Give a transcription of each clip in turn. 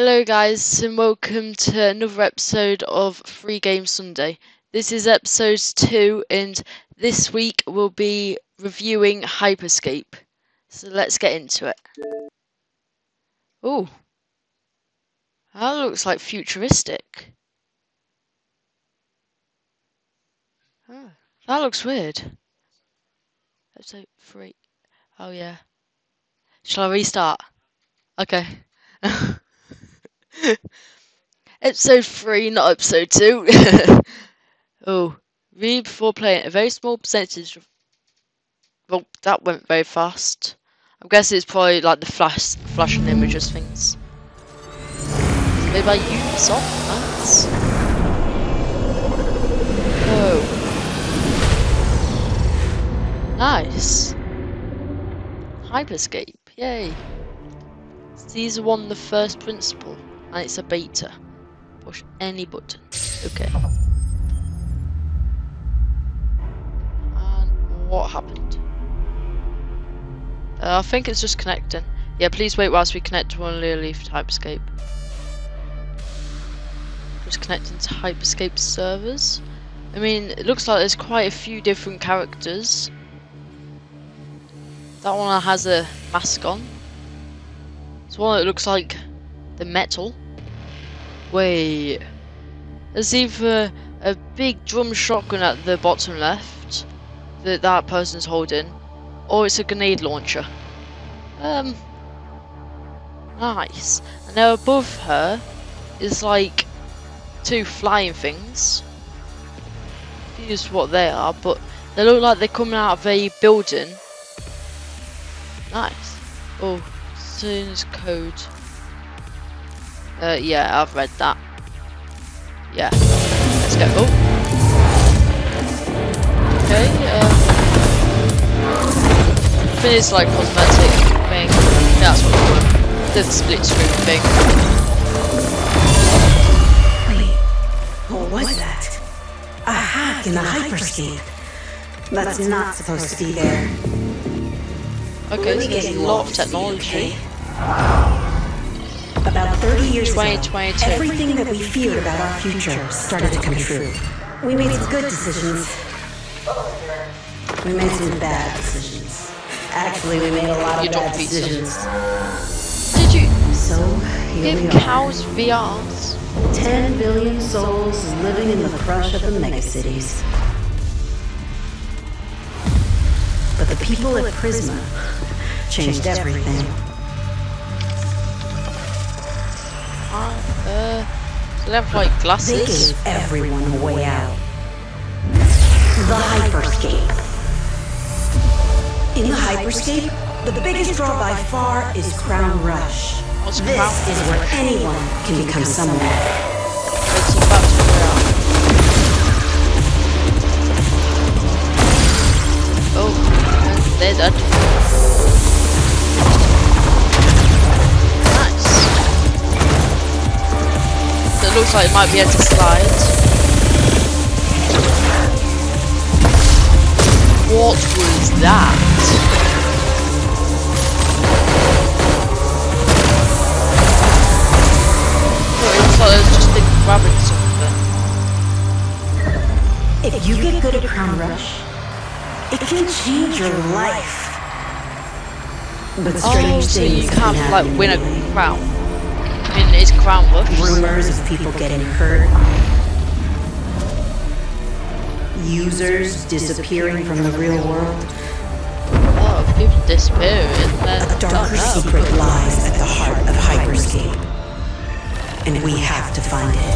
Hello guys and welcome to another episode of Free Game Sunday. This is episode 2 and this week we'll be reviewing Hyperscape. So let's get into it. Oh, that looks like futuristic. Oh, that looks weird. Episode 3. Oh yeah. Shall I restart? Okay. episode 3, not episode 2. oh, read before playing. A very small percentage. Well, that went very fast. I'm guessing it's probably like the flash, flashing images things. Made by Ubisoft, nice. Oh. Nice. Hyperscape, yay. These are one the first principle, and it's a beta. Push any button. Okay. And what happened? Uh, I think it's just connecting. Yeah, please wait whilst we connect to one Leaf Hyperscape. Just connecting to Hyperscape servers. I mean, it looks like there's quite a few different characters. That one has a mask on. It's one that looks like the metal. Wait. There's either a big drum shotgun at the bottom left that that person's holding, or it's a grenade launcher. Um, nice. And now above her is like two flying things. Confused what they are, but they look like they're coming out of a building. Nice. Oh, soon's code. Uh, yeah, I've read that. Yeah. Let's go. Oh. Okay, um. I think it's like cosmetic thing. That's what it's called. The split screen thing. Wait, what was that? A hack in the hyperscape. That's not supposed to be there. Okay, so there's a lot of technology. 30 years ago, everything that we feared about our future started to come true. We made some good decisions. We made some bad decisions. Actually, we made a lot of don't bad decisions. Did you So, here we give are. cows VRs? 10 billion souls living in the crush of the megacities. But the people at Prisma changed everything. Uh, so they have like They gave everyone a way out. The Hyperscape. In the Hyperscape, the biggest draw by far is Crown Rush. What's This Crown is where anyone can become someone. Let's see back to where I am. Oh, they're dead. It looks like it might be able to slide. What was that? Oh, it looks like there's just been grabbing something. If you get good at Crown Rush, it can change your life. But oh, strange Oh, so things you can can't like win a crown. It's crown rush. Rumors of people getting hurt. Users disappearing from the real world. Oh, people disappearing. Then A darker secret lies at the heart of Hyperscape. And we have to find it.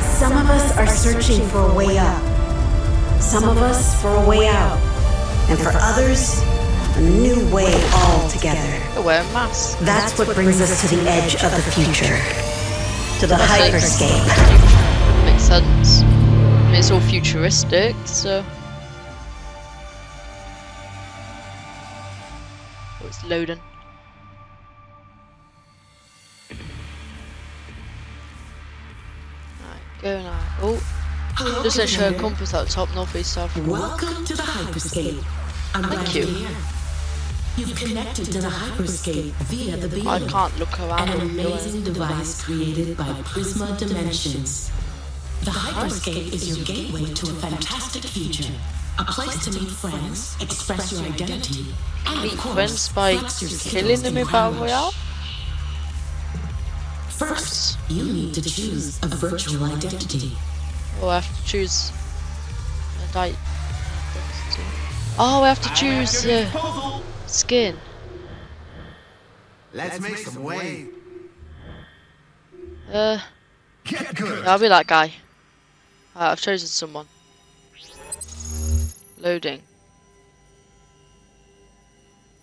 Some of us are searching for a way up. Some of us for a way out. And for others, a new way altogether. Masks. That's what brings us to the edge of the future. To the Hyperscape. Makes sense. I mean, it's all futuristic, so. Oh, it's loading. Right, go now. Oh, just says show compass at the top, northeast, south. Welcome to the hyperscape. I'm Thank you. here. You've connected to the hyperscape via the beam. I can't look around. An amazing device created by Prisma Dimensions. The hyperscape is your gateway to a fantastic future. A place to meet friends, express your identity, and Meet of friends by flex your killing skills them in in Battle Royale? First, you need to choose a virtual identity. Or I have to choose a di- Oh, I have to choose uh, skin. Let's make some way. Uh, Get good. yeah, I'll be that guy. Uh, I've chosen someone. Loading.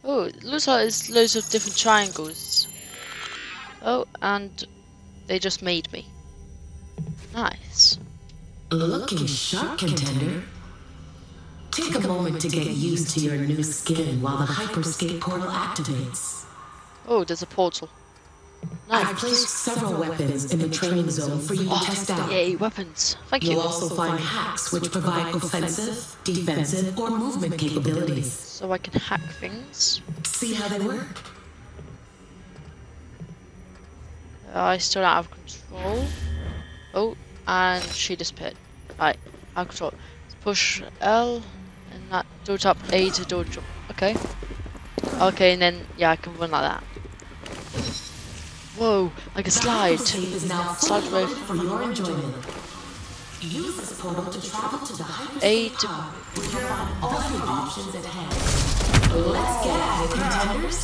Oh, it looks like there's loads of different triangles. Oh, and they just made me. Nice. Looking sharp, contender. Take a moment to get used to your new skin while the hyperscape portal activates. Oh, there's a portal. I've placed several weapons in the training zone for you to oh, test out. Yay, weapons. Thank you. You'll also find hacks which provide offensive, defensive, or movement capabilities. So I can hack things. See how they work? Uh, I still don't have control. Oh, and she disappeared. Right, I have control. Let's push L and that do tap A to do jump. Okay. Okay, and then yeah, I can run like that. Whoa, like a slide. Hyperscape is now Slide away. for your enjoyment. Use this portal to travel to the hyperscape A to hub, where you'll find all the options at hand. Let's get at it, contenders.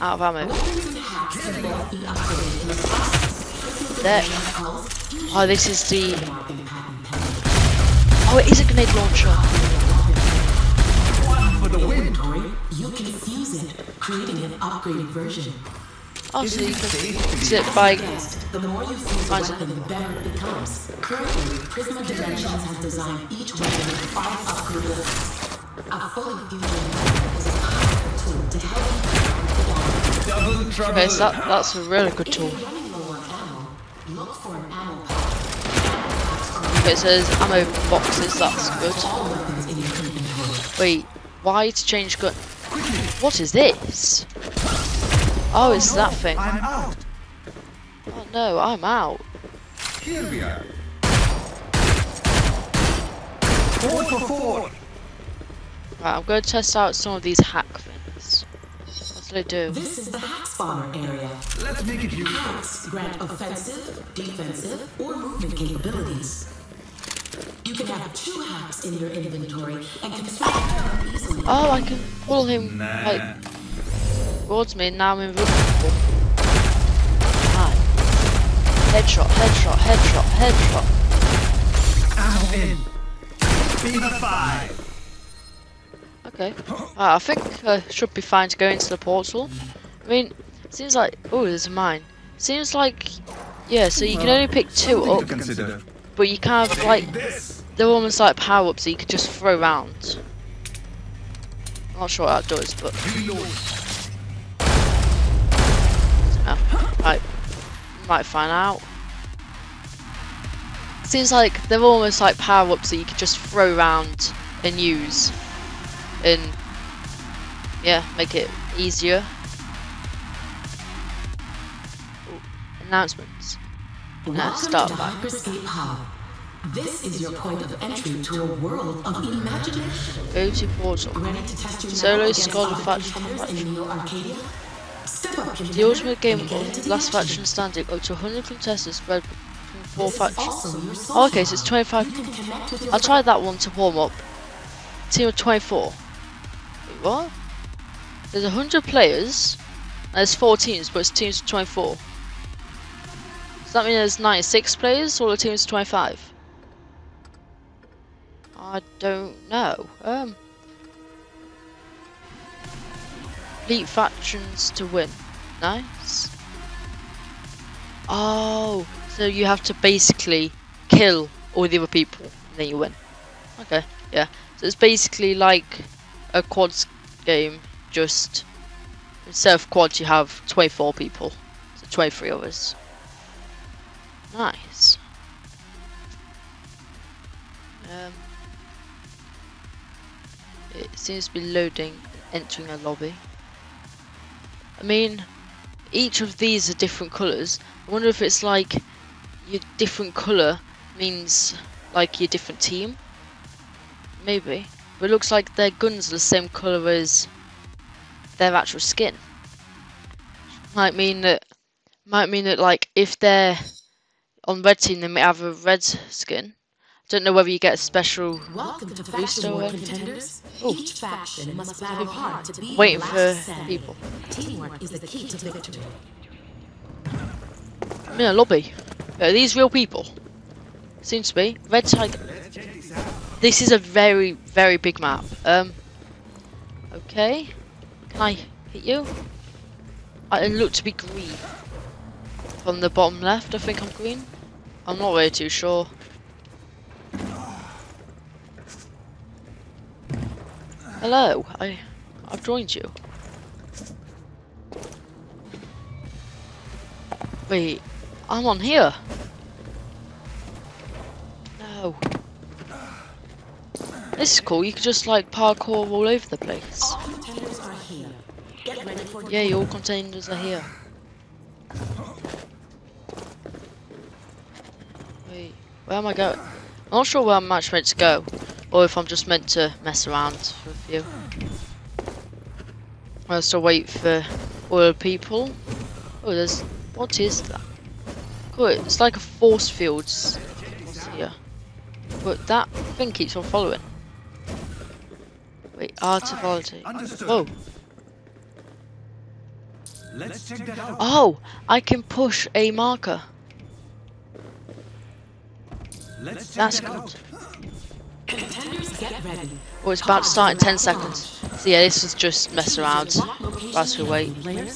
out of ammo. Weapons and hacks can both be upgraded in the process. There. Oh, this is the. Oh, it is a grenade launcher. For the win. You can fuse it, creating an upgraded version. Oh, so you can fix it by. The more you fuse a weapon, the better it becomes. Currently, Prisma Dimensions has designed each weapon with five upgrade levels. A fully fused weapon is a powerful tool to help you Okay, so that, that's a really good tool. If you're running low on ammo, look for an ammo pack. Okay, so ammo boxes, that's good. All weapons in your inventory. Wait, why to change gun? What is this? Oh, it's that thing. I'm out. Oh no, I'm out. Here we are. Forward for forward. Right, I'm going to test out some of these hack things. What do they do? This is the hack spawner area. Let's make it useful. Hacks grant offensive, defensive, or movement capabilities. You can have two hacks in your inventory and can switch them easily. Oh, I can pull him like towards me, and now I'm invisible. Right. Headshot, headshot, headshot, headshot. Ammo in. Beaver five. Okay. Right, I think I should be fine to go into the portal. I mean, seems like oh, there's a mine. Seems like yeah. So you can only pick two up, consider. But you can have like they're almost like power ups that you could just throw around. I'm not sure what that does, but Reload. no. Might find out. Seems like they're almost like power ups that you could just throw around and use, and yeah, make it easier. Announcements. Welcome start to. Hyperscape Hub. This is your point of entry to a world of imagination. Go to portal. Ready to test your Solo Scholar Faction contenders in Neo Arcadia? Step up, The ultimate game and get into mode, the last faction standing, up to 100 contestants spread between four factions. also your social Oh, okay, so it's 25. You can connect with your I'll try that one to warm up. Team of 24. Wait, what? There's 100 players, and there's 4 teams, but it's teams of 24. That mean there's 96 players, or the teams of 25? I don't know. Um, Complete factions to win. Nice. Oh, so you have to basically kill all the other people, and then you win. Okay, yeah. So it's basically like a quads game, just instead of quads you have 24 people, so 23 of us. Nice. Um, it seems to be loading entering a lobby. I mean, each of these are different colours. I wonder if it's like your different colour means like your different team. Maybe. But it looks like their guns are the same colour as their actual skin. Might mean that might mean that like if they're on red team they may have a red skin. I don't know whether you get a special Welcome to Booster contenders. Oh. Each faction must battle hard to be waiting for people. Teamwork is the key to victory. I'm in a lobby. Are these real people? Seems to be. Red Tiger. This is a very, very big map. Um. Okay. Can I hit you? I look to be green. From the bottom left, I think I'm green. I'm not really too sure. Hello, I, I've joined you. Wait, I'm on here. No. This is cool. You can just like parkour all over the place. All contenders are here. Get ready for Yeah, all containers are here. Where am I going? I'm not sure where I'm actually meant to go, or if I'm just meant to mess around for a few. I'll still wait for all people. Oh, there's what is that? Cool, it's like a force field what's here, but that thing keeps on following. Wait, artifact. Understood. Whoa. Let's check that out. Oh, I can push a marker. Let's check That's good. out. contenders. Oh, it's about to start in 10 seconds. So yeah, this is just mess around. What location Whilst we wait. you.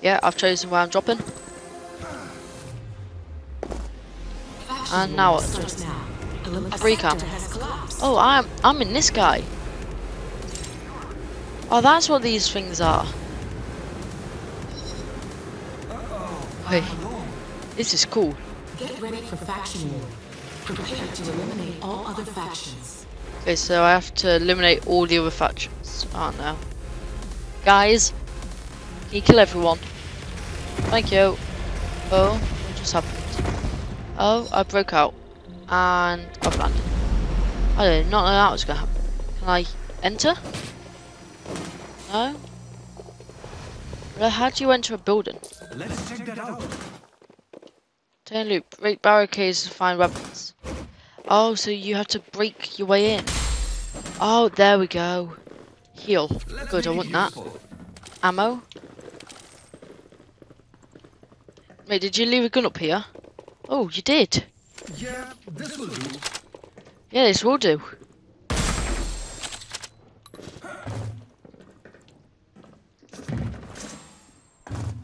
Yeah, I've chosen where I'm dropping. And now war what? starts now. A Free sector cam. has collapsed. Oh, I'm I'm in this guy. Oh, that's what these things are. Wait, this is cool. Get ready for faction war. Prepare to eliminate all other factions. Okay, so I have to eliminate all the other factions. Oh no. Guys, can you kill everyone? Thank you. Oh, what just happened? Oh, I broke out. And I've landed. I did not know that was gonna happen. Can I enter? No? Well, How do you enter a building? Let's check that out. Turn loop, break barricades to find weapons. Oh, so you have to break your way in. Oh, there we go. Heal. Good, I want that. Ammo. Wait, did you leave a gun up here? Oh, you did. Yeah, this will do. Yeah, this will do.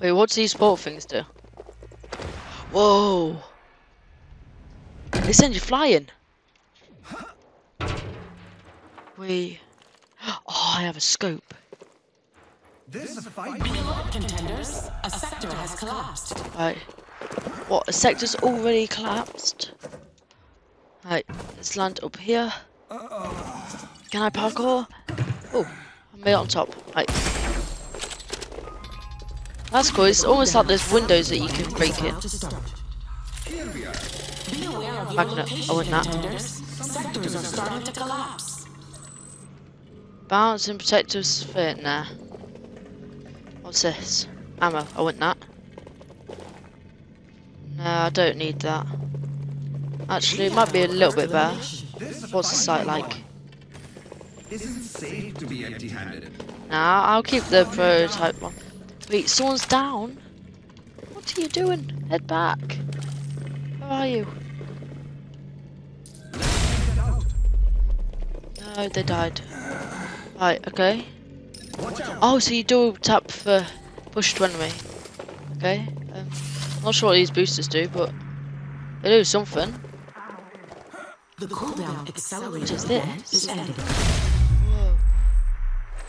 Wait, what do these sport things do? Whoa! They send you flying. We. Oh, I have a scope. This is a fight. Be alert, contenders. A sector has collapsed. Right. What? The sector's already collapsed. Right. Let's land up here. Can I parkour? Oh, I made it on top. Right. That's cool. It's almost like there's windows that you can break in. About to start. Here we are. Be aware of your Magnet. I want that. contenders. Sectors are starting to collapse. Bounce and protective sphere. Nah. What's this? Ammo. I want that. No, I don't need that. Actually, it might be a little bit better. This is a What's the site like? Isn't safe to be empty-handed. Nah, I'll keep the prototype one. Wait, someone's down? What are you doing? Head back. Where are you? No, they died. Right, okay. Oh, so you do tap for push to enemy. Okay. Um, not sure what these boosters do, but they do something. The cooldown accelerator is this? is. Whoa.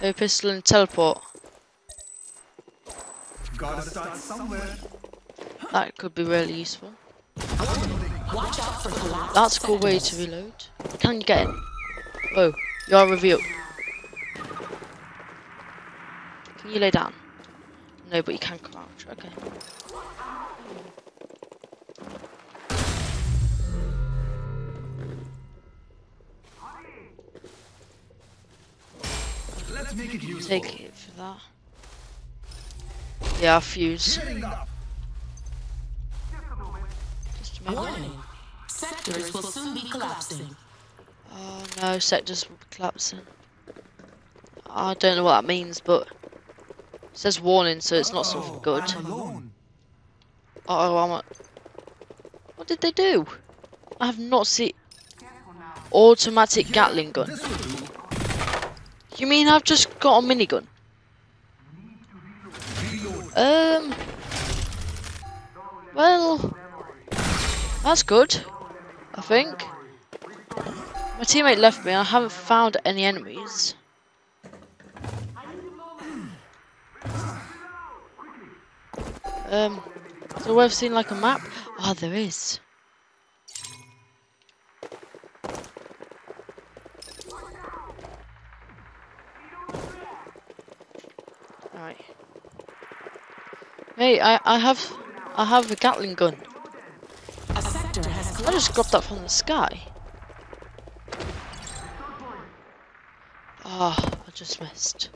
A pistol and teleport. Gotta start somewhere. That could be really useful. Watch out for collapse. That's a cool way to reload. Can you get in? Oh, you are revealed. Can you lay down? No, but you can crouch. Okay. Let's make it useful. Take it for that. Yeah, fuse. Just a minute. Warning. Sectors will soon be collapsing. Oh no, sectors will be collapsing. I don't know what that means, but it says warning, so it's not something Oh, good. I'm alone. Oh, I'm a... What did they do? I have not seen... Automatic Gatling gun. This will do. You mean I've just got a minigun? Um... Well... That's good. I think. My teammate left me I haven't found any enemies. Um... So we've seen like a map? Oh, there is. Alright. Hey, I, I have I have a Gatling gun. A sector has I just grabbed that from the sky. Oh, I just missed.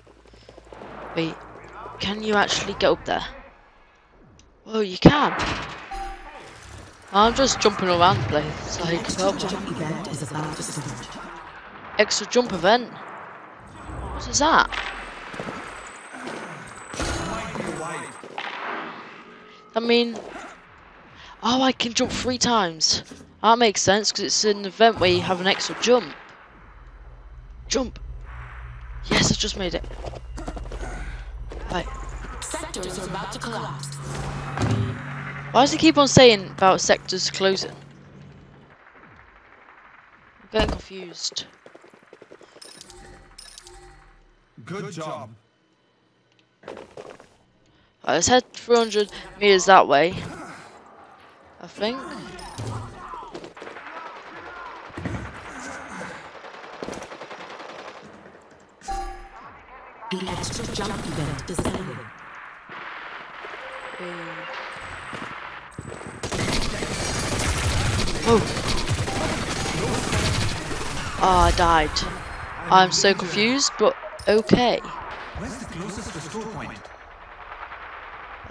Wait, can you actually get up there? Oh, you can. I'm just jumping around the place. Like, Extra oh, jump event is about to start. extra jump event. What is that? Might be white. I mean, oh, I can jump three times. That makes sense because it's an event where you have an extra jump. Jump. Yes, I just made it. Right. Sectors are about to collapse. Why does he keep on saying about sectors closing? I'm getting confused. Good job. Right, let's head 300 meters that way. I think. The extra jump event. Oh. Oh, ah, I died. I'm so confused, but okay. Where's the closest restore point?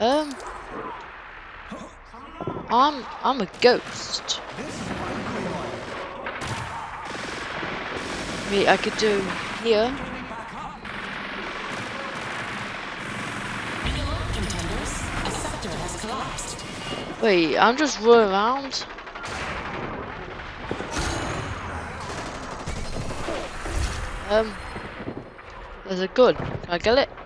Um, I'm I'm a ghost. Wait, I could do here. Contenders. A sector has collapsed. Wait, I'm just running around. Um, there's a gun. Can I get it?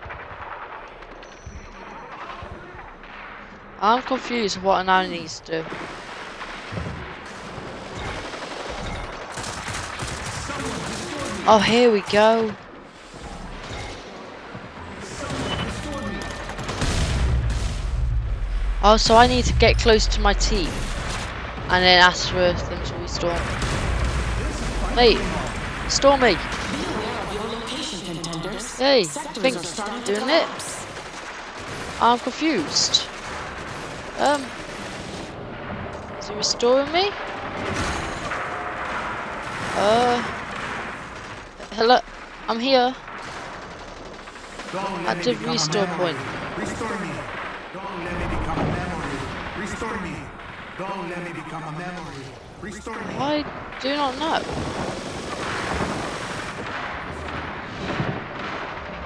I'm confused what an eye needs to do. Oh, here we go. Oh, so I need to get close to my team and then ask for them to restore me. Mate, me. Hey, starting to doing it. I'm confused. Um, is he restoring me? Uh, hello, I'm here. Don't let At me the a restore point. Restore me. Don't let me become a memory. Restore me. Don't let me become a memory. Restore me. I do not know.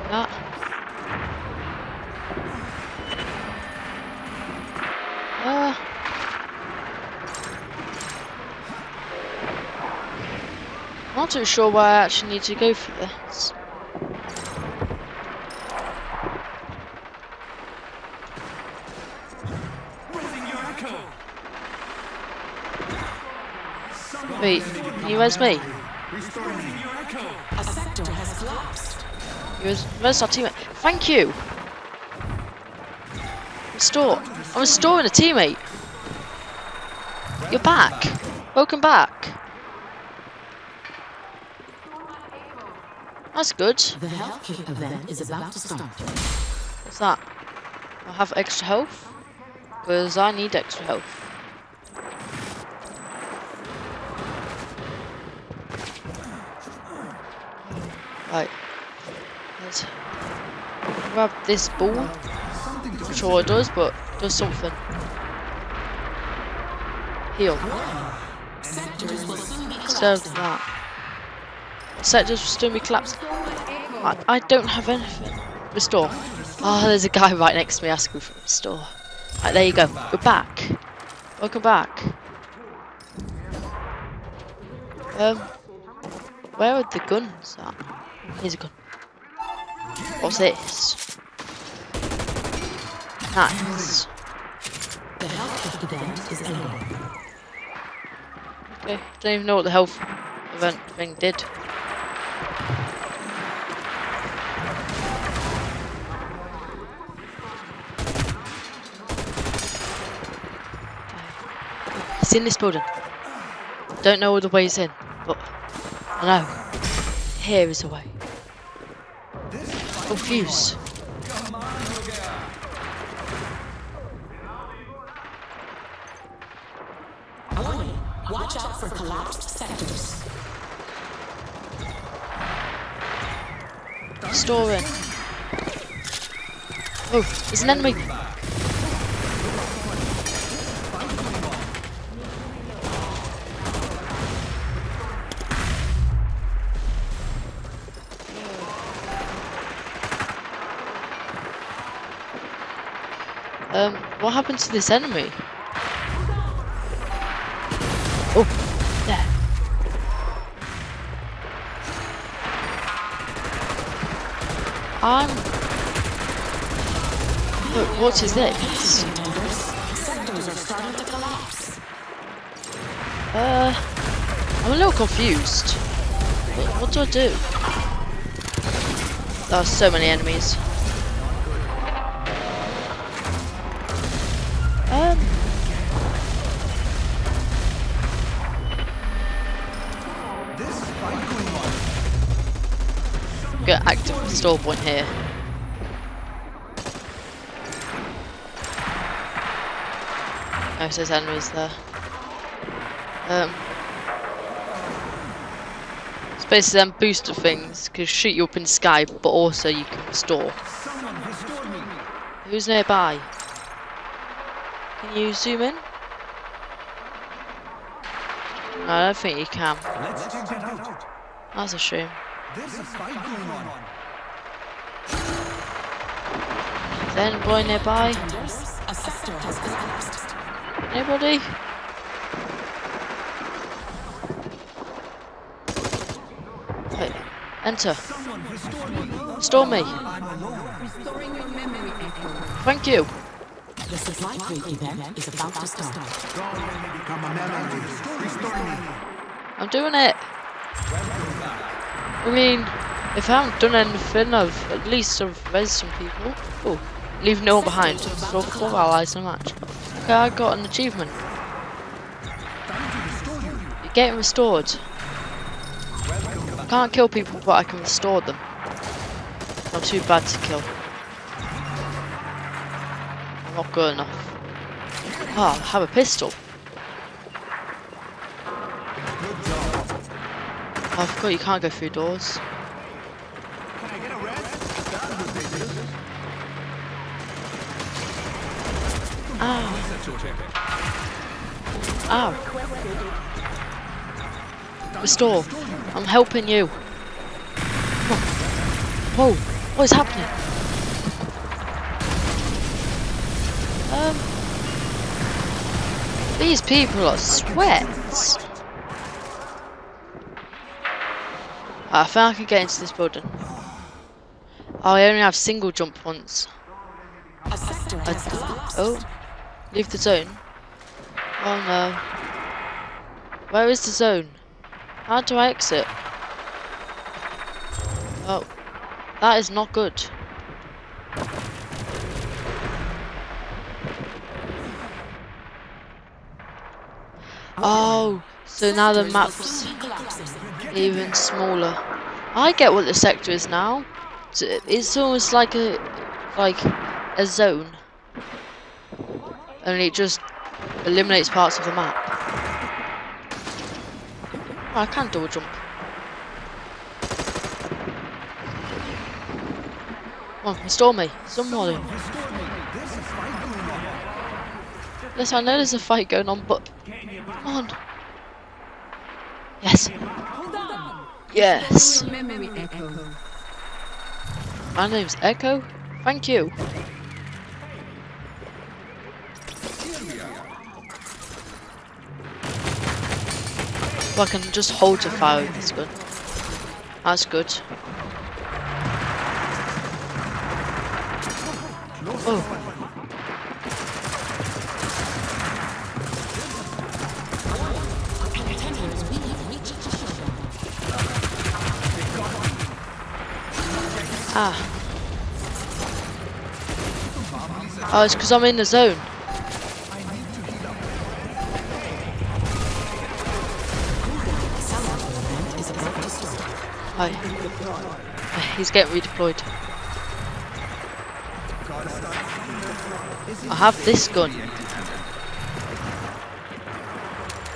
That. Uh. I'm not too sure why I actually need to go for this. Losing your. Wait, you res me? Restore me. Your echo. A has collapsed. You res, res our teammate. Thank you! Restore. I'm restoring a teammate. You're back. Welcome back. That's good. The health kit event is about to start. What's that? I have extra health? Because I need extra health. Right. Let's grab this ball. Not sure what it does, but it does something. Heal. Sectors soon Instead that. Sectors will still be collapsed. I, I don't have anything. Restore. Oh, there's a guy right next to me asking for restore. Right, there you go. We're back. Welcome back. Um, where are the guns at? Here's a gun. What's this? Nice. The health event is ending. Okay, don't even know what the health event thing did. It's in this building. Don't know all the ways in, but I know. Here is a way. Oh, Storing. Oh, there's an enemy. Um, what happened to this enemy? I'm. Look, what is this? Uh, I'm a little confused. What, what do I do? There are so many enemies. Um. Get active store point here. Oh, so there's enemies there. Um, it's basically them booster things can shoot you up in the sky, but also you can restore. Someone restore me. Who's nearby? Can you zoom in? No, I don't think you can. Let's check that out. That's a shame. There's a fight going on. Is boy nearby? Anybody? Wait, enter. I'm. Thank you. Event is about to start. I'm doing it. I mean, if I haven't done anything, I've at least I've res some people. Oh, leave no one behind. So four allies in a match. Okay, I got an achievement. You're getting restored. I can't kill people, but I can restore them. Not too bad to kill. I'm not good enough. Ah, I have a pistol. Oh, I forgot you can't go through doors. Can I get a rest? That would be good. Ow. Restore. I'm helping you. Whoa. What is happening? Um. These people are sweats. Ah, I think I can get into this building. Oh, I only have single jump once. I- oh, leave the zone. Oh no. Where is the zone? How do I exit? Oh, that is not good. Oh, so now the map's even smaller. I get what the sector is now. It's almost like a like a zone, and it just eliminates parts of the map. Oh, I can't double jump. Come on, restore me. Somebody. Yes, I know there's a fight going on, but come on. Yes. Yes. My name's Echo. Thank you. I can just hold to fire that's good. That's good. Oh. The. Ah. Oh, it's because I'm in the zone. Hi. He's getting redeployed. I have this gun.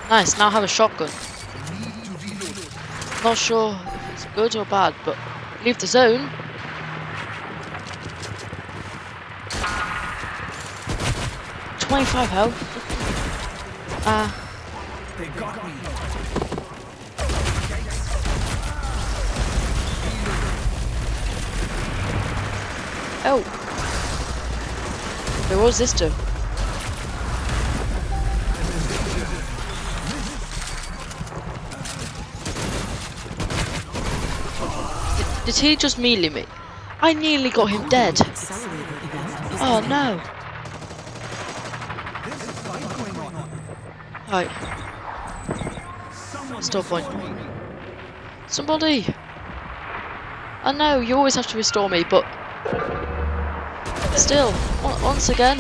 Nice, now I have a shotgun. Not sure if it's good or bad, but leave the zone. Twenty-five health. Ah. They Oh. Where was this to? Did, he just melee me? I nearly got him dead. Oh no. Right. Stop point. Somebody! I know, you always have to restore me, but... Still, once again...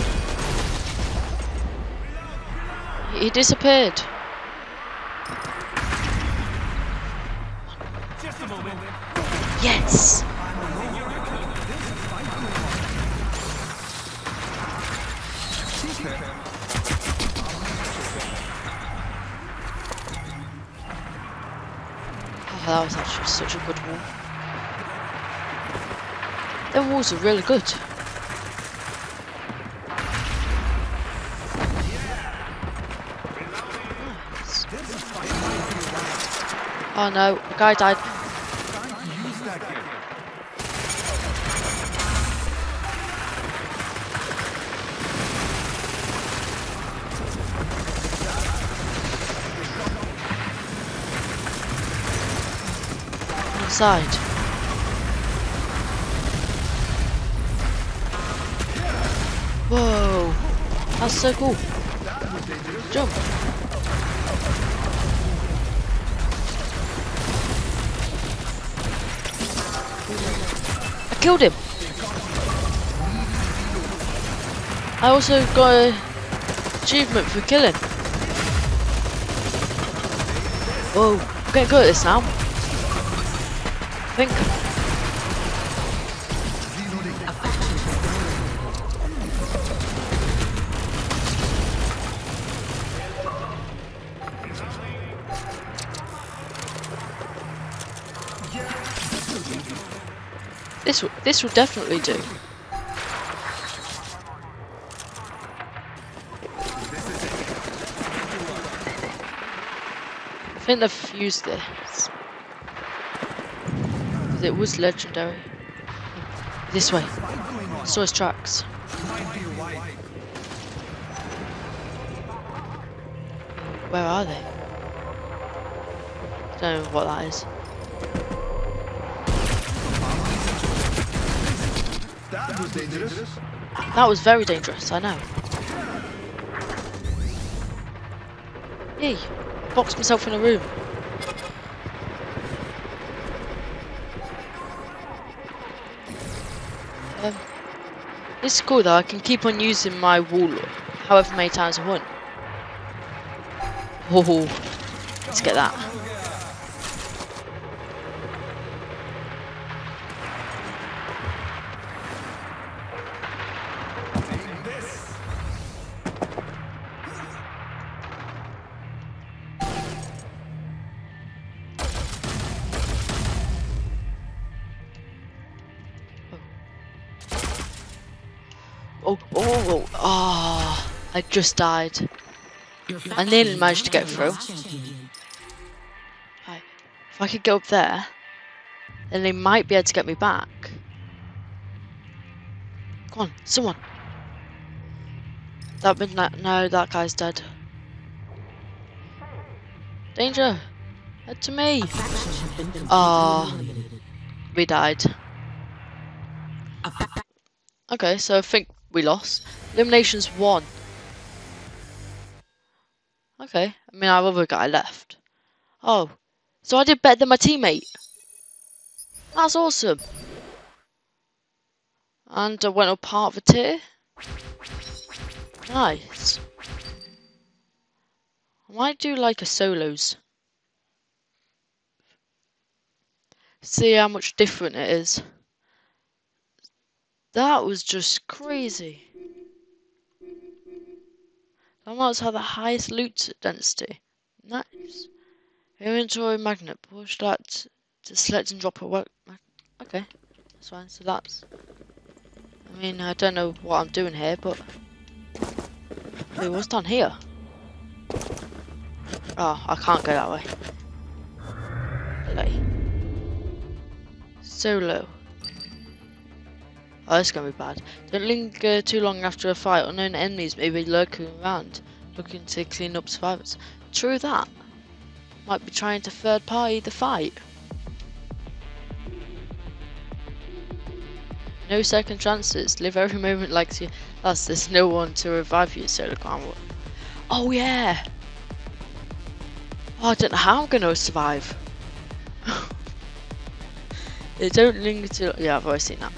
He disappeared. Yes! Oh, that was actually such a good wall. Them walls are really good. Oh no, a guy died. Inside. Whoa, that's so cool. Jump. Killed him. I also got a achievement for killing. Whoa, I'm getting good at this now. I think. This will, this will definitely do. I think they've used this. 'Cause It was legendary. This way. Saw his tracks. Where are they? Don't know what that is. That was dangerous. That was very dangerous, I know. Yay! Boxed myself in a room. Um, this is cool though, I can keep on using my wall however many times I want. Oh, let's get that. Just died. I nearly managed to get through. Right. If I could go up there, then they might be able to get me back. Come on, someone. That midnight. No, that guy's dead. Danger! Head to me! Ah. eliminated. We died. Okay, so I think we lost. Elimination's one. Okay, I mean our other guy left. Oh, so I did better than my teammate. That's awesome. And I went up part of a tier. Nice. I might do like a solos. See how much different it is. That was just crazy. Downloads have the highest loot density. Nice. Inventory magnet. Push that to select and drop a work. Okay, that's fine. So that's. I mean, I don't know what I'm doing here, but. Wait, what's down here? Oh, I can't go that way. Play. Solo. Oh, this is gonna be bad. Don't linger uh, too long after a fight. Unknown enemies may be lurking around, looking to clean up survivors. True that. Might be trying to third party the fight. No second chances. Live every moment like you. Thus, there's no one to revive you, solo groundwork. Oh yeah. Oh, I don't know how I'm gonna survive. They don't linger too. Yeah, I've already seen that.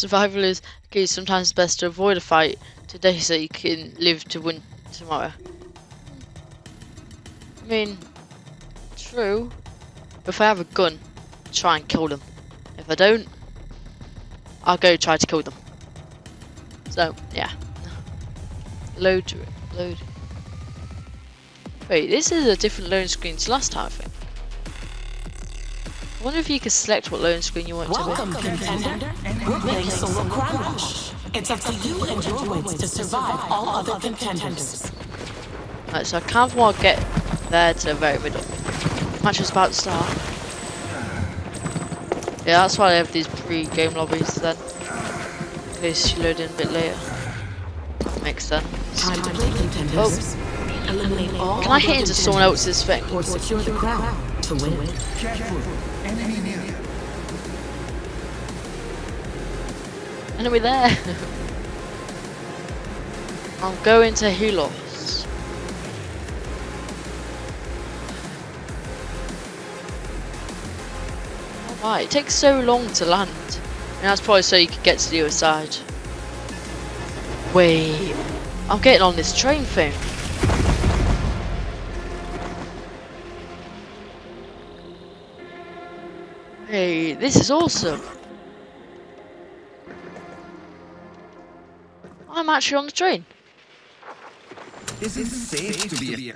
Survival is. Sometimes best to avoid a fight today so you can live to win tomorrow. I mean, true. If I have a gun, try and kill them. If I don't, I'll go try to kill them. So yeah. Load. Load. Wait, this is a different loading screen to last time, I think. I wonder if you can select what loading screen you want to be. Welcome, contender. We're playing Solo Crown Rush. It's up to you and your wits to survive all other contenders. Right, so I kind of want to get there to the very middle. Match is about to start. Yeah, that's why they have these pre-game lobbies then. In case you load in a bit later. Makes sense. Time to play, contenders. Oh. Eliminate all Can I hit into someone else's thing? Or secure the crown to win. Careful. Enemy near. There! I'll go into Helos. Alright, it takes so long to land. And that's probably so you can get to the other side. Wait, I'm getting on this train thing. Hey, this is awesome. I'm actually on the train. This is it safe to be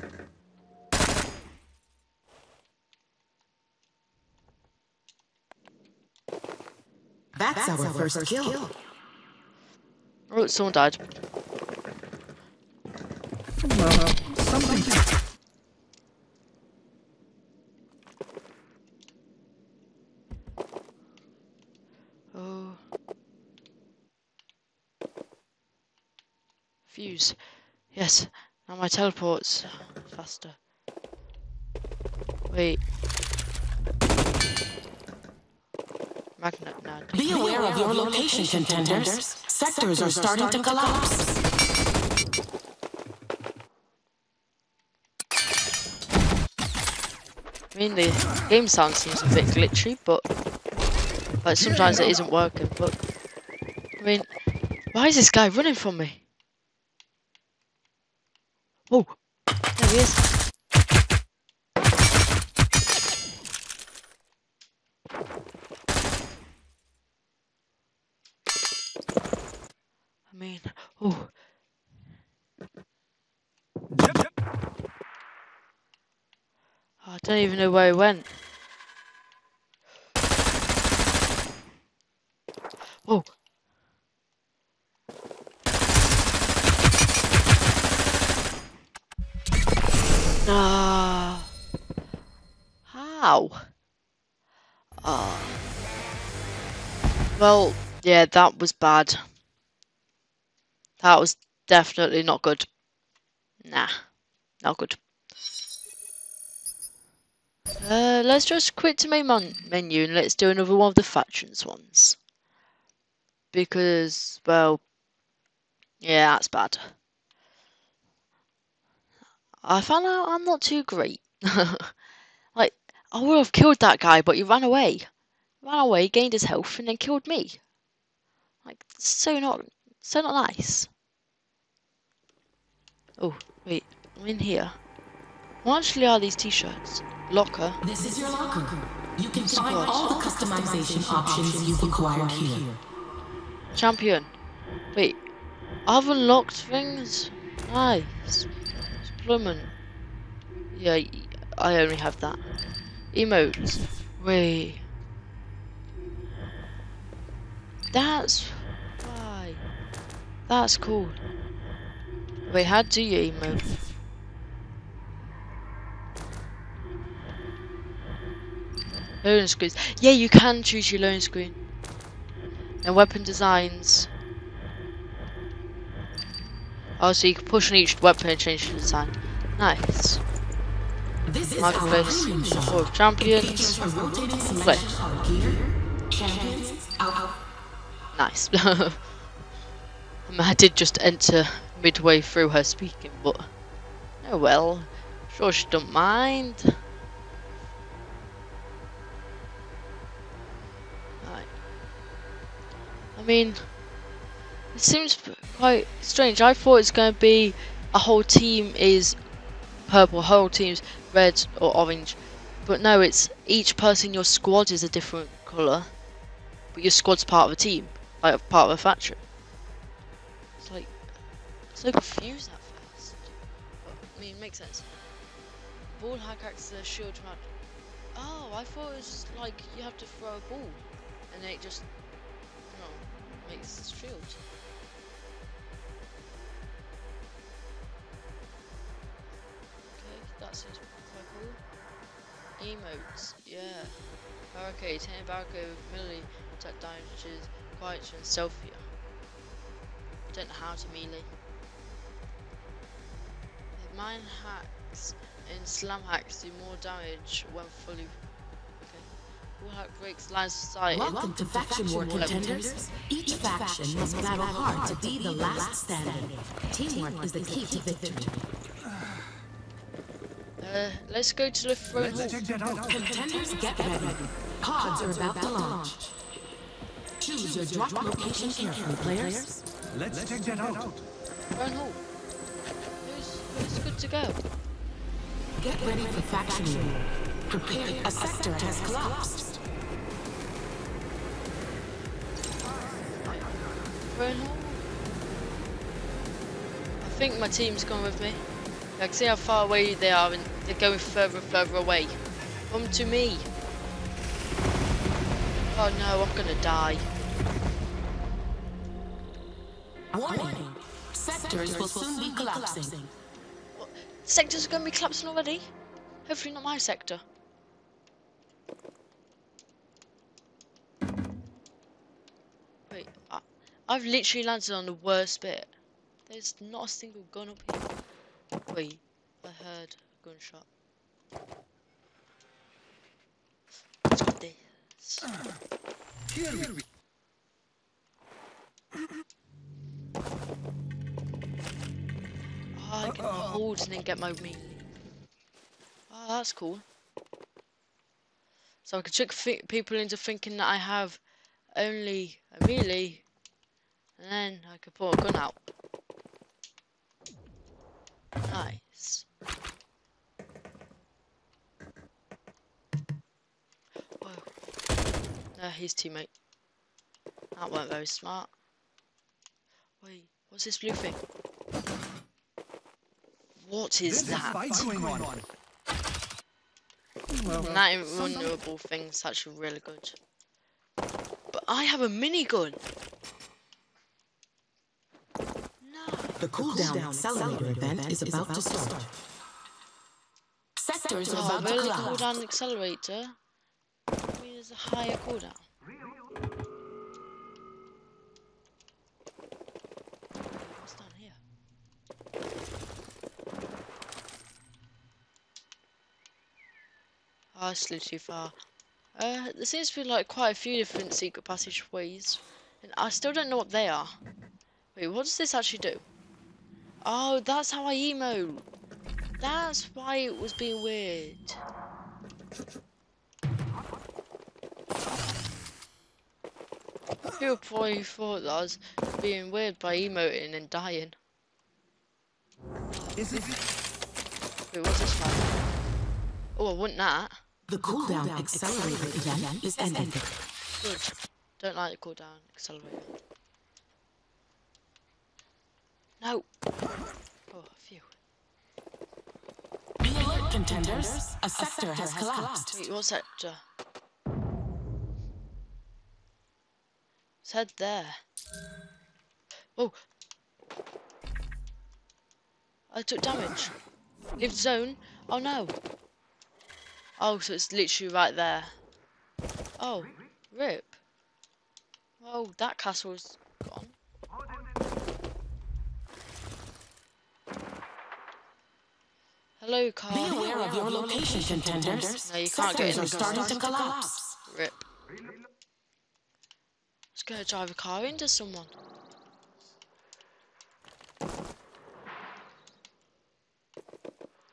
That's our first kill. Oh, someone died. Something. Oh. Yes. Now my teleport's faster. Wait. Magnet now. Be aware of your location, contenders. Sectors are starting to collapse. I mean, the game sound seems a bit glitchy, but like sometimes it isn't working. But I mean, why is this guy running from me? don't even know where he went. Whoa. Ah. How? Ah. Well, yeah, that was bad. That was definitely not good. Nah, not good. Uh, let's just quit to mon- menu and let's do another one of the factions ones. Because, well, yeah, that's bad. I found out I'm not too great. like, I would have killed that guy, but he ran away. Ran away, gained his health, and then killed me. Like, so not, so not nice. Oh, wait, I'm in here. What actually are these t-shirts? Locker? This is your locker. You can find all the customization options you've acquired here. Champion. Wait, I've unlocked things? Nice. Supplement. Yeah, I only have that. Emotes. Wait. That's why. That's cool. Wait, how do you emote? Loading screens. Yeah, you can choose your loading screen. And weapon designs. Oh, so you can push on each weapon and change the design. Nice. This is Marketplace for champions. Play. champions, out. Nice. I, mean, I did just enter midway through her speaking, but oh well. Sure, she don't mind. I mean, it seems quite strange. I thought it's going to be a whole team is purple, whole team's red or orange, but no, it's each person in your squad is a different colour, but your squad's part of a team, like part of a faction. It's like so confused at first. But, I mean, it makes sense. Ball hack acts as a shield. Oh, I thought it was like you have to throw a ball, and then it just, makes a shield. Okay, that seems quite cool. Emotes, yeah. Barricade, hitting barricade with melee attack damages quieter and stealthier. Don't know how to melee. Mine hacks and slam hacks do more damage when fully. Okay. Wall hack lines of Welcome to Faction War contenders. Each faction must battle hard to be the last standing. Teamwork is the key to victory. Uh, let's go to the throne hall. Let's check that out. Contenders, get ready. Pods are about to launch. Choose your drop location carefully, players. Let's check that out. Throne hall. Who's, who's good to go? Get ready for faction war. Prepare. A sector has collapsed. I think my team's gone with me. I can see how far away they are and they're going further and further away. Come to me. Oh no, I'm gonna die. Warning. Sectors will soon be collapsing. Sectors are gonna be collapsing already? Hopefully not my sector. Wait, I, I've literally landed on the worst bit. There's not a single gun up here. Wait, I heard a gunshot. Let's get this. Here we Oh, I can hold and then get my melee. Oh, ah, that's cool. So I can trick people into thinking that I have only a melee, and then I can pull a gun out. Nice. Whoa. No, his teammate. That weren't very smart. Wait, what's this blue thing? What is This is that? fight going on. And that invulnerable thing's actually really good. But I have a minigun! No! The cooldown accelerator event is about to start. sectors are Oh, about to really collapse. cooldown accelerator? I mean, there's a higher cooldown. What's down here? Oh, I flew too far. Uh, there seems to be like quite a few different secret passageways, and I still don't know what they are. Wait, what does this actually do? Oh, that's how I emote. That's why it was being weird. People probably thought that I was being weird by emoting and dying. Is it? Wait, what's this one? Oh, I want that. The cooldown accelerator event is ending. Good. Don't like the cooldown accelerator. No. Oh, phew. Be alert, contenders. A sector has collapsed. Wait, what uh, sector? Let's head there. Oh. I took damage. Leave the zone. Oh no. Oh, so it's literally right there. Oh, rip. Oh, that castle's gone. Hello, car. Be aware of your location, contenders. No, you can't get in are starting to collapse. Rip. Let's go drive a car into someone.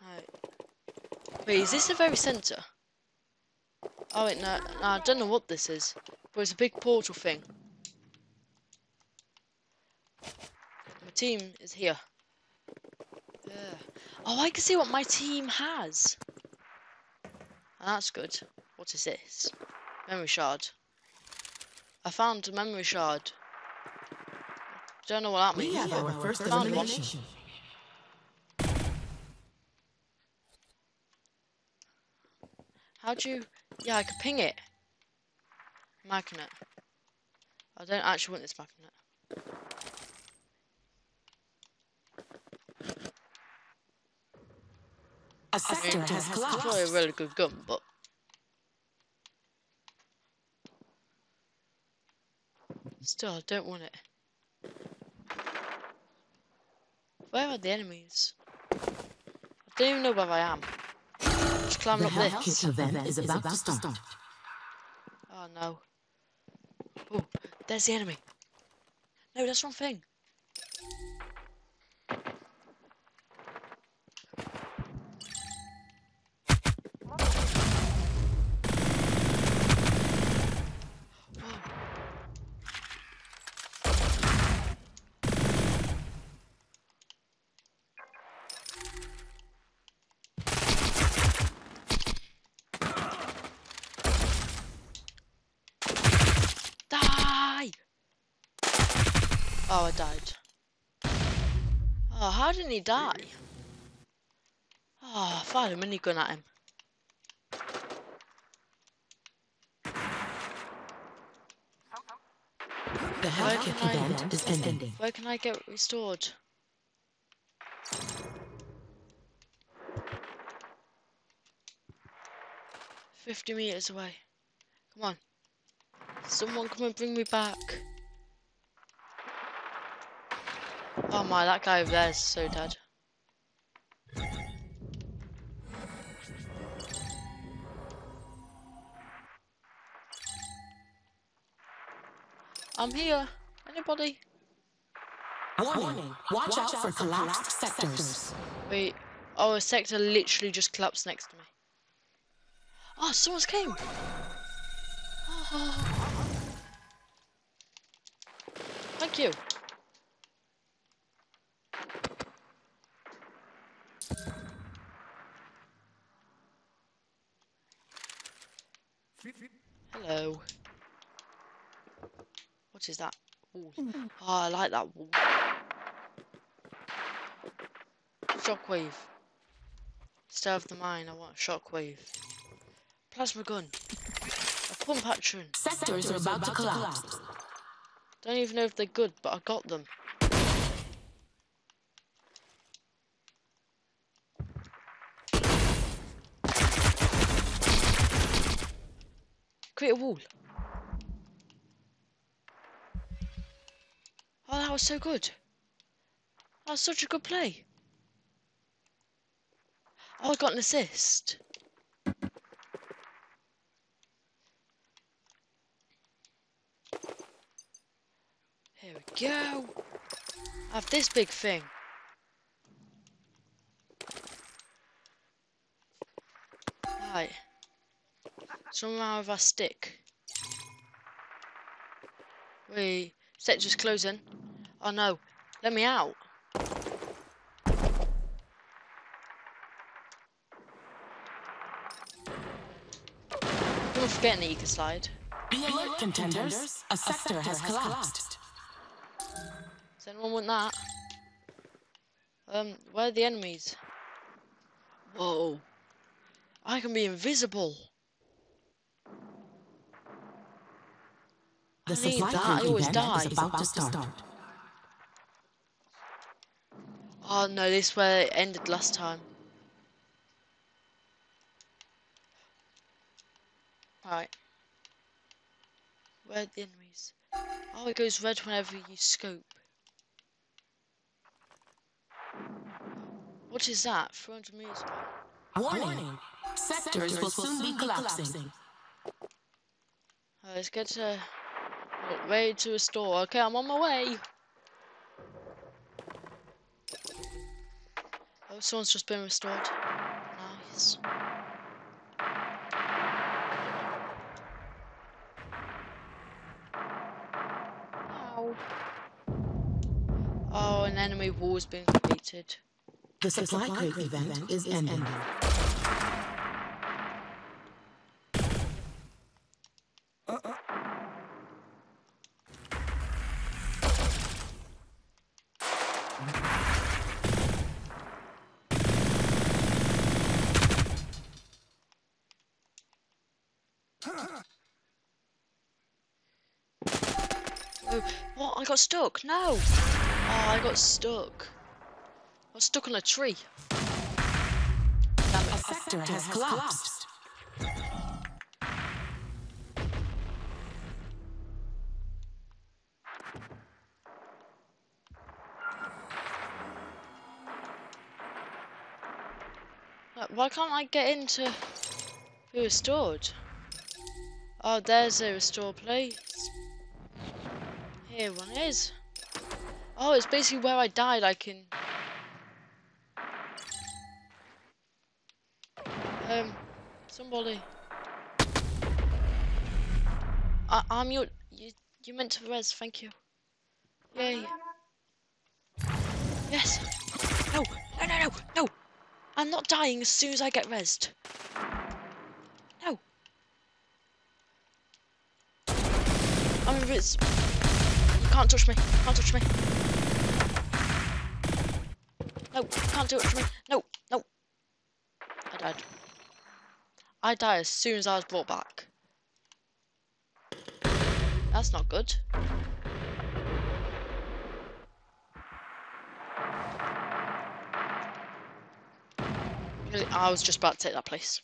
Right. Wait, is this the very centre? Oh wait, no, no, I don't know what this is. But it's a big portal thing. My team is here. Oh, I can see what my team has. Ah, that's good. What is this? Memory shard. I found a memory shard. Don't know what that We means. have our first Found one. elimination. How do you... Yeah, I can ping it. Magnet. I don't actually want this magnet. A I sector mean, has it's probably a really good gun, but... Still, I don't want it. Where are the enemies? I don't even know where I am. Just climbing The up health this. kit event is about to start. Oh no. Oh, there's the enemy. No, that's the wrong thing. Didn't he die? Oh, I fired a minigun at him. The kit can I- event is ending. Where can I get restored? Fifty meters away. Come on. Someone come and bring me back. Oh my, that guy over there is so dead. I'm here. Anybody? Warning. Watch out for collapsed sectors. Wait. Oh, a sector literally just collapsed next to me. Oh, someone's came. Oh. Thank you. Hello. What is that? Ooh. Ah, oh, I like that wall. Shockwave. Of the mine, I want a shockwave. Plasma gun. A pump action. Sectors are about to collapse. Don't even know if they're good, but I got them. Create a wall. Oh, that was so good. That was such a good play. Oh, I got an assist. Here we go. I have this big thing. Right. Somehow with our stick. Wait, sector's closing. Oh no, let me out. Don't forget an eco slide. Be alert, contenders. A sector has collapsed. Does anyone want that? Um, where are the enemies? Whoa. I can be invisible. The I supply I crate always die. is about to start. Oh no, this is where it ended last time. Right. Where the enemies? Oh, it goes red whenever you scope. What is that? 400 meters away. Warning. Sectors will soon be collapsing. Uh, let's get to ready to restore. Okay, I'm on my way. Oh, someone's just been restored. Nice. Ow. Oh, an enemy wall's been created. The supply crate event is ending. Oh, what? I got stuck. No. Oh, I got stuck. I was stuck on a tree. Damn A it. sector has collapsed. Like, Why can't I get into be restored? Oh, there's a restore place. One is. Oh, it's basically where I died. I can. Um, somebody. I, I'm your. You, you meant to res. Thank you. Yay. Yes. No. No. No. No. No. I'm not dying as soon as I get rezzed. No. I'm in res. You can't touch me. Can't touch me. No, can't do it to me. No, no. I died. I died as soon as I was brought back. That's not good. I was just about to take that place.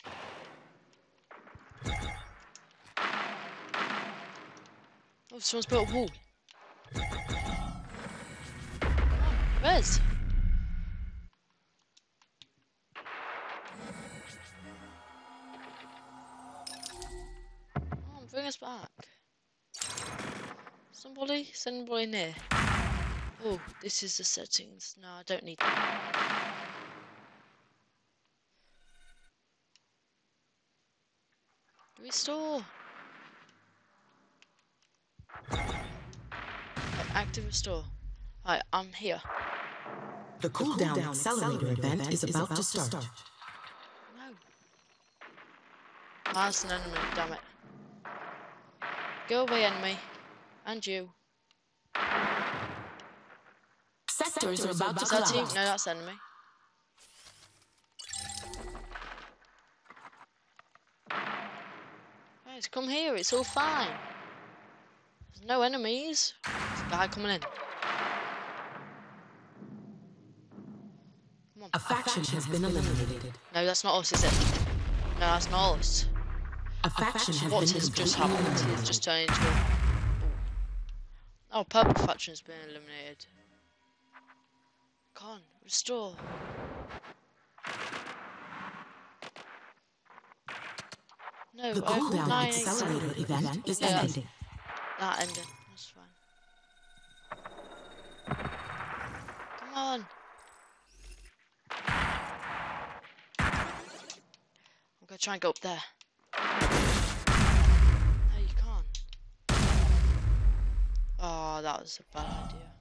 Oh, someone's built a wall. Oh, bring us back. Somebody? send Somebody near. Oh, this is the settings. No, I don't need that. Restore. Active restore. Right, I'm here. The cooldown accelerator event is about to start. No. That's an enemy, damn it. Go away, enemy. And you. Sectors are about to Is that. No, that's enemy. Guys, come here, it's all fine. There's no enemies. There's a guy coming in. Faction has been eliminated. No, that's not us, is it? No, that's not us. A faction has What been has just happened? He's just turned into a... Oh, purple faction's been eliminated. Con, restore. No, The have cooldown accelerator event is Yeah. ending. That ending. That's fine. Come on. Gonna try and go up there. No, you can't. Oh, that was a bad idea.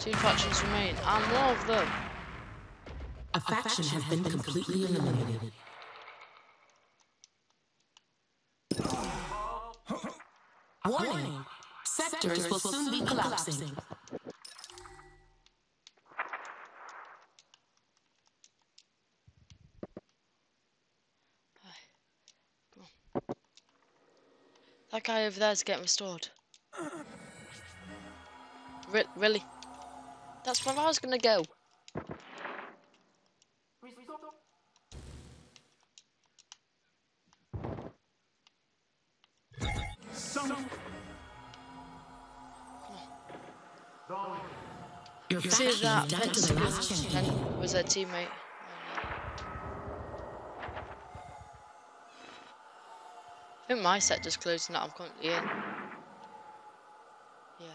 Two factions remain, and one of them. A faction has been completely eliminated. Warning! Sectors will soon be collapsing. That guy over there is getting restored. Re- really? That's where I was gonna go. Last champion. and was their teammate. I think my sector's closing that I'm currently in. Yeah.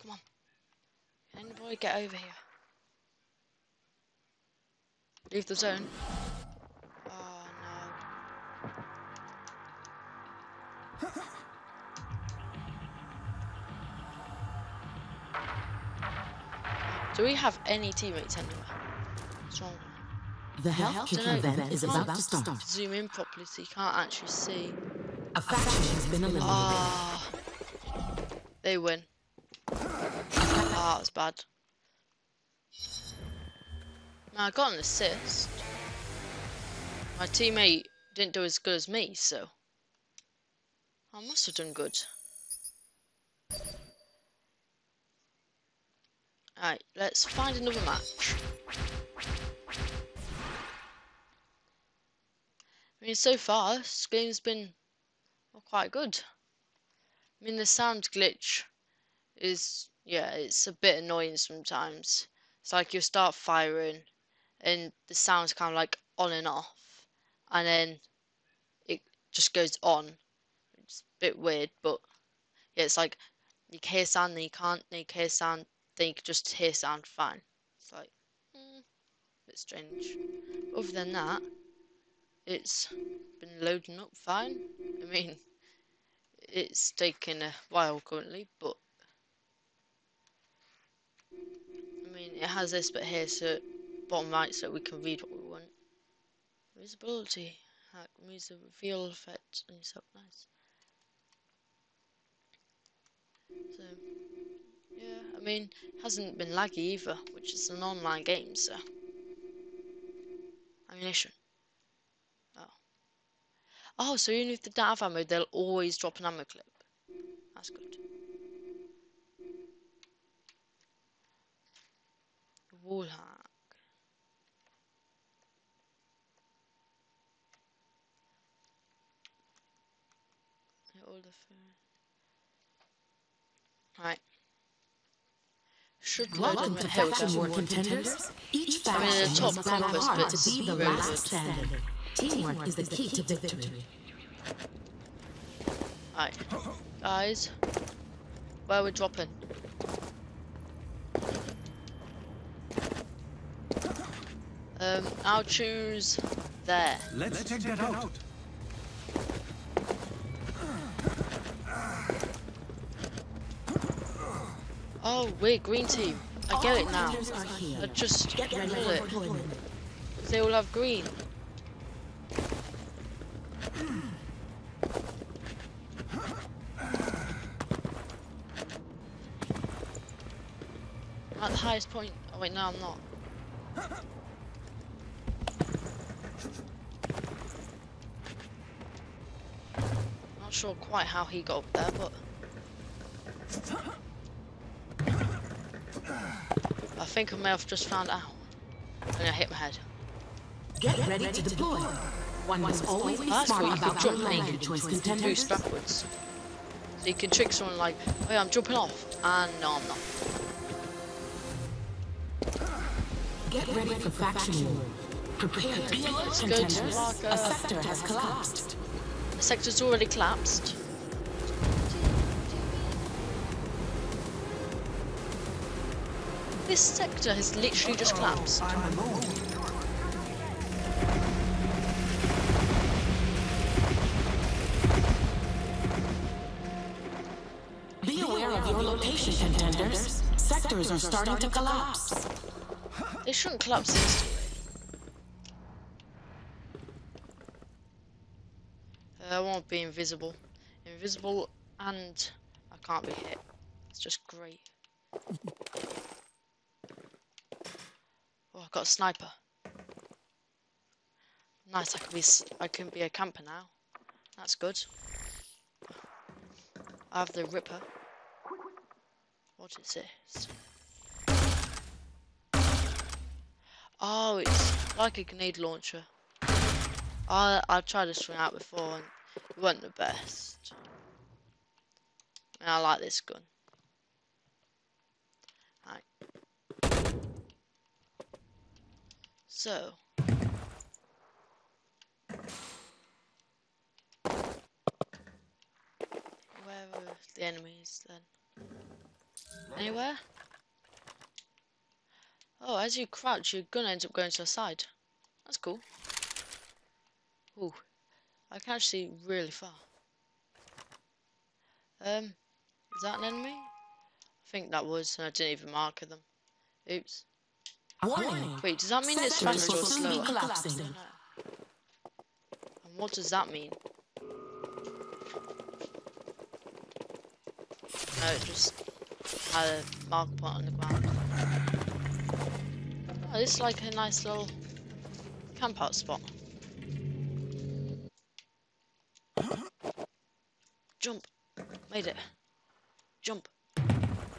Come on. Can anybody get over here? Leave the zone. Do we have any teammates anywhere? What's wrong? The health kit Dunno, event is about to can't start. Zoom in properly so you can't actually see. A faction has been eliminated. Ah, they win. Ah, that was bad. Now I got an assist. My teammate didn't do as good as me, so I must have done good. Alright, let's find another match. I mean, so far, this game's been quite good. I mean, the sound glitch is, yeah, it's a bit annoying sometimes. It's like you start firing and the sound's kind of like on and off, and then it just goes on. It's a bit weird, but yeah, it's like you hear sound, then you can't, you hear sound, then you can just hear sound fine. It's like, mm, a bit strange. Other than that, it's been loading up fine. I mean, it's taken a while currently, but I mean, it has this bit here, so bottom right, so we can read what we want. Visibility, hack moves the reveal effect on yourself. Nice. So, yeah, I mean, hasn't been laggy either, which is an online game, so. Ammunition. Oh. Oh, so even if they don't have ammo, they'll always drop an ammo clip. That's good. Wall hack. All the food. Right. Should load Welcome to here we Faction. War Contenders. Each I mean, the faction top must battle compass hard to be the last good. standing. Teamwork is the key to victory. Right. Guys. Where are we dropping? Um, I'll choose there. Let's, check, that out. Oh, wait, green team. I get it now. I just get it. They all have green. At the highest point. Oh, wait, no, I'm not. Not sure quite how he got up there, but. I think I may have just found out. And I hit my head. Get ready to deploy. One must always be That's smart about your jump and you landing can choice contenders. backwards. So you can trick someone like, oh yeah, I'm jumping off. And no, I'm not. Get ready for faction war. Prepare. Be alert, to contenders. like, A sector has collapsed. The sector's already collapsed. This sector has literally just collapsed. Be aware of your location, contenders. Sectors are starting to collapse. They shouldn't collapse instantly. I won't be invisible. Invisible and I can't be hit. It's just great. Oh, I've got a sniper. Nice, I can be I can be a camper now. That's good. I have the Ripper. What is this? Oh, it's like a grenade launcher. I I tried this one out before and it wasn't the best. And I like this gun. So. Where are the enemies then? Anywhere? Oh, as you crouch, your gun ends up going to the side. That's cool. Ooh, I can actually see really far. Um, is that an enemy? I think that was, and I didn't even mark them. Oops. Warning. Wait, does that mean it's Sectors faster will or be slower? collapsing. And what does that mean? No, it just had a mark point on the ground. Oh, this is like a nice little camp out spot. Jump. Made it. Jump.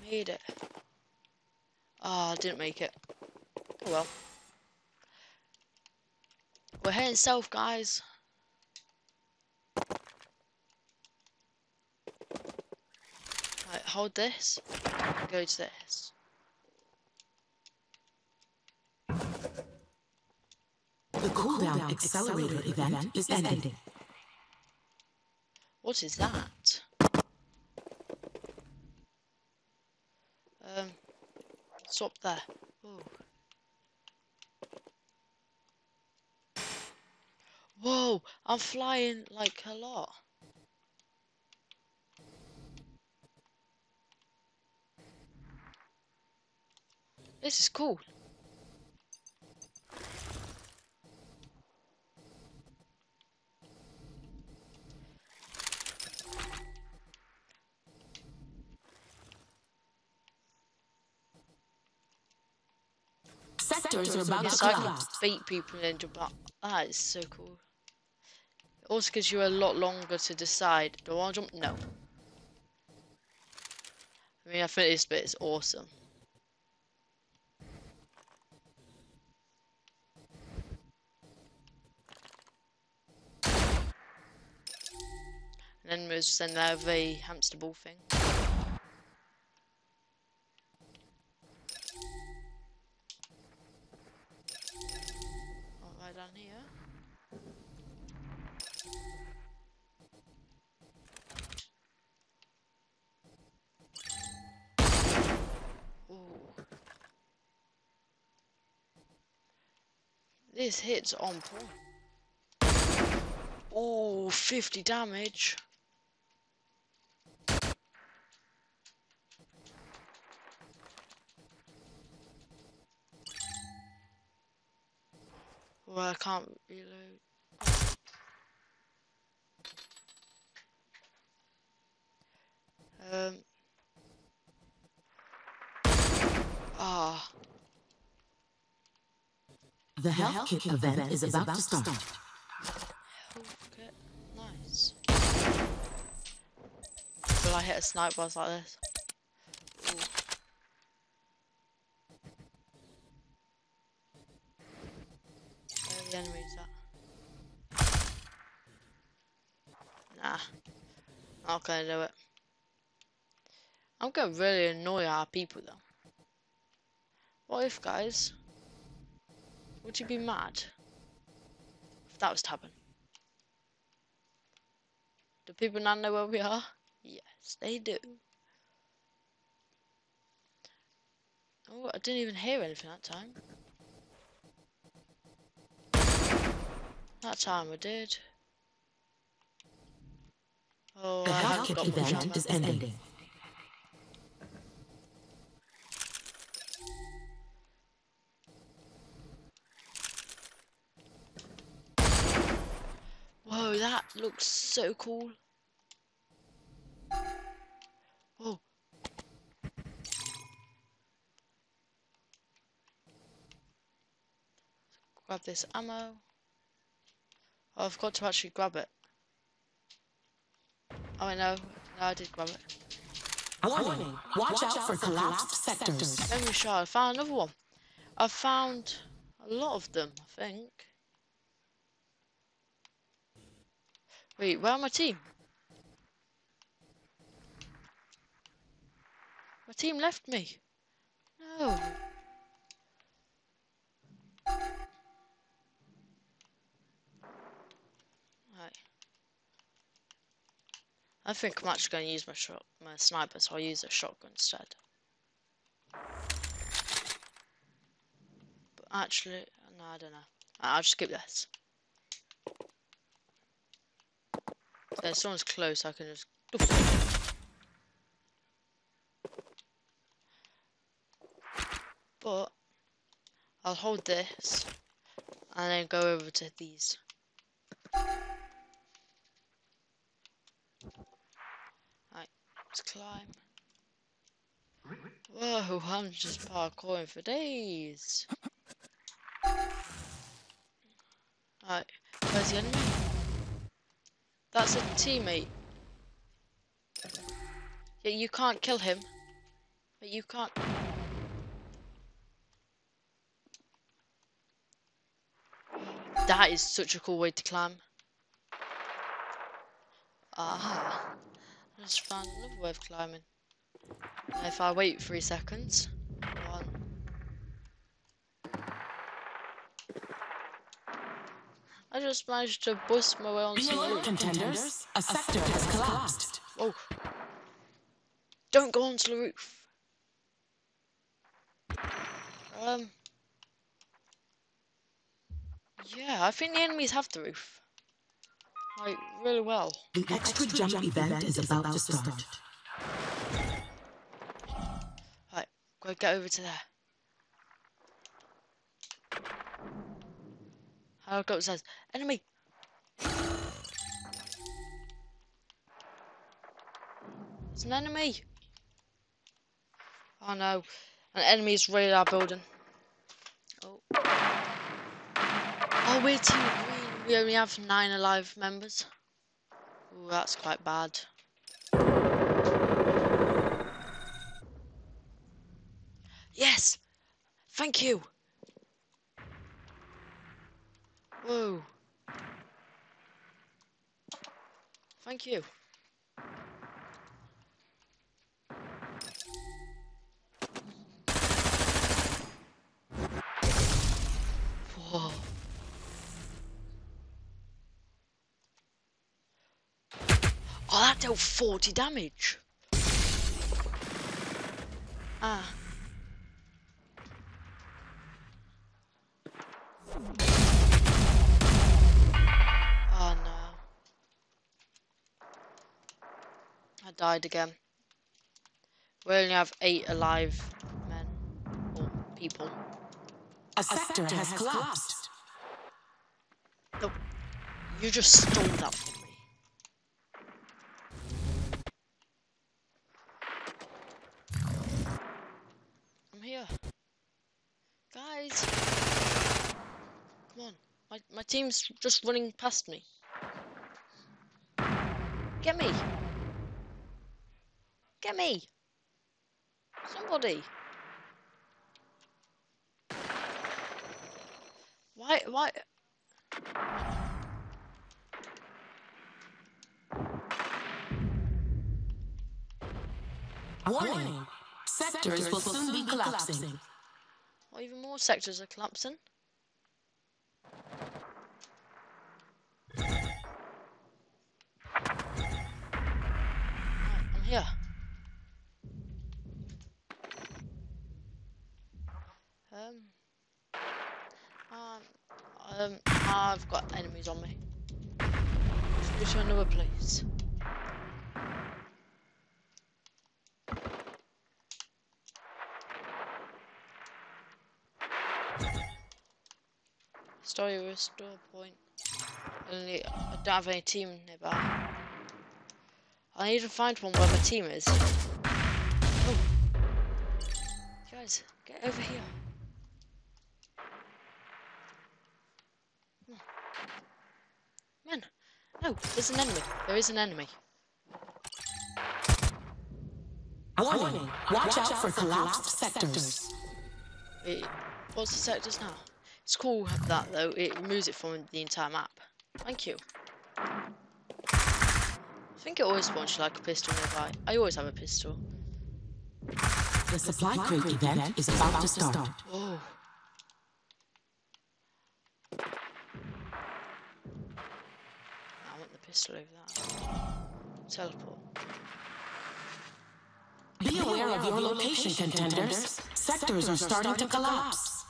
Made it. Ah, I didn't make it. Oh well. We're heading south, guys. Right, hold this. Go to this. The cooldown accelerator event is ending. What is that? Um, stop there. Ooh. Whoa, I'm flying like a lot. This is cool. Sectors are about to collapse. beat people jump up. That is so cool. It also gives you a lot longer to decide. Do I want to jump? No. I mean, I think this bit is awesome. And then then they have a hamster ball thing. This hits on point. Oh, 50 damage. Well, I can't reload. Um. Ah, The health kit event is about to start. health kit. Nice. will I hit a sniper boss like this? Ooh. Where are the enemies at? Nah. Not gonna do it. I'm gonna really annoy our people though. What if, guys? Would you be mad if that was to happen? Do people not know where we are? Yes, they do. Oh, I didn't even hear anything that time. That time I did. Oh, The I haven't got event is ending. Whoa, that looks so cool. Whoa. Grab this ammo. Oh, I forgot to actually grab it. Oh, I know. No, I did grab it. Warning, watch out for collapsed sectors. Enemy shot. I found another one. I found a lot of them, I think. Wait, where are my team? My team left me. No. Right. Oh. I think I'm actually going to use my shot, my sniper, so I'll use a shotgun instead. But actually, no, I don't know. I'll just skip this. So if someone's close, I can just. But I'll hold this and then go over to these. Right, let's climb. Whoa, I'm just parkouring for days. Right, where's the enemy? That's a teammate. Yeah, you can't kill him. But you can't. That is such a cool way to climb. Ah, I just found another way of climbing. If I wait three seconds, one. I just managed to bust my way onto Be the alert, roof. contenders. A sector has collapsed. Whoa. Don't go onto the roof. Um. Yeah, I think the enemies have the roof. Like, really well. The extra jump event is about to start. Right, go get over to there. Helicopter says, enemy! It's an enemy! Oh no, an enemy is raided our building. Oh. Oh, we're team green. We only have nine alive members. Ooh, that's quite bad. Yes! Thank you! Whoa. Thank you. Whoa. Oh, that dealt 40 damage. Ah. Died again. We only have eight alive men or people. A sector has collapsed. No, you just stole that from me. I'm here. Guys. Come on. My, my team's just running past me. Get me. Get me! Somebody! Why, why? Warning! Sectors will soon be collapsing. Or even more sectors are collapsing. Right, I'm here. Um, um, um, I've got enemies on me. Let's go to another place. Story restore point. Only I don't have any team nearby. I need to find one where my team is. Oh. Guys, get over here. Come on. Man. No, there's an enemy. There is an enemy. Warning! Watch out for collapsed sectors. Wait, what's the sectors now? It's cool that though, it removes it from the entire map. Thank you. I think it always spawns like a pistol nearby. I always have a pistol. The supply crate event is about to start. Oh. I want the pistol over. Teleport. Be aware of your location, contenders. Sectors are starting to collapse.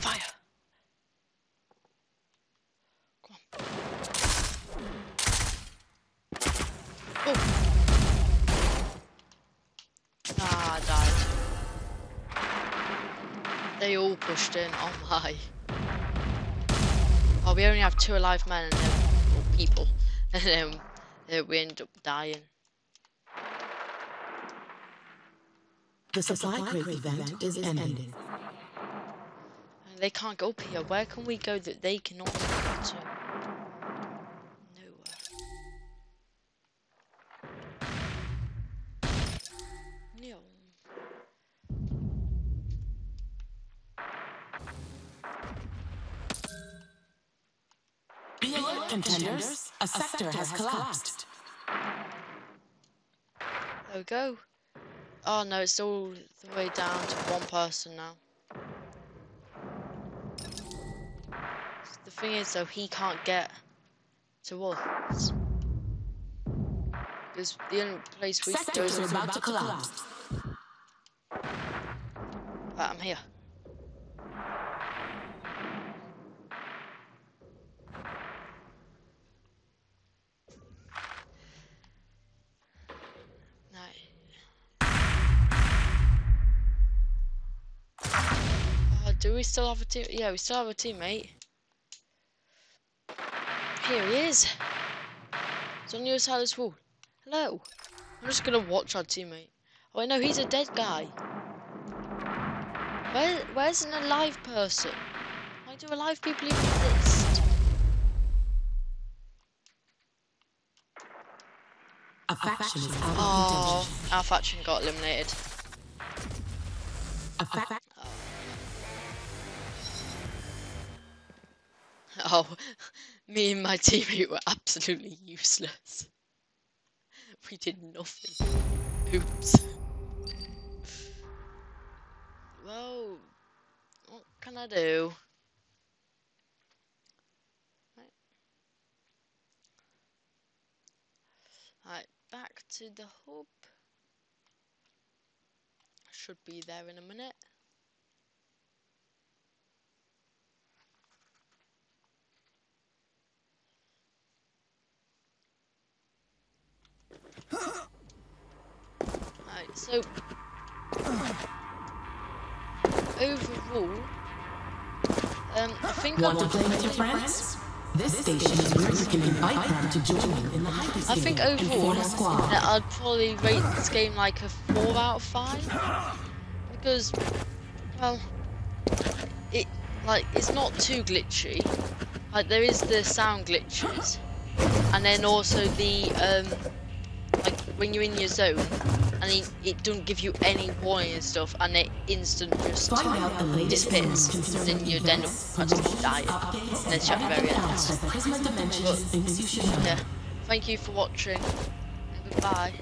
Fire! Come on. Oh! Ah, I died. In. Oh my. Oh, we only have two alive men and then or people, and then uh, we end up dying. The supply crate event is ending. They can't go up here. Where can we go that they cannot There we go. Oh no, it's all the way down to one person now. The thing is though, he can't get to us. Because the only place we can go is... about to collapse. Right, I'm here. We still have a team? Yeah, we still have a teammate. Here he is. He's on the other side of this wall. Hello. I'm just gonna watch our teammate. Oh, I know he's a dead guy. Where, where's an alive person? Why do alive people even exist? A faction is out Oh, our faction got eliminated. A fa- Oh, me and my teammate were absolutely useless. We did nothing. Oops. Well, what can I do? Right. Right, back to the hub. Should be there in a minute. Right, so overall, um, I think I Want to play with your friends? This station is where you can invite them to join in the hyperscape I think overall, form a squad. that I'd probably rate this game like a four out of five because, well, it like it's not too glitchy. Like there is the sound glitches, and then also the um, when you're in your zone, and it, it doesn't give you any warning and stuff, and it instant just Find out the latest disappears. news concerning Then you'd end up events, practically updates, And then shut very end. else Dimensions thinks you should know. Yeah. Thank you for watching. and Goodbye.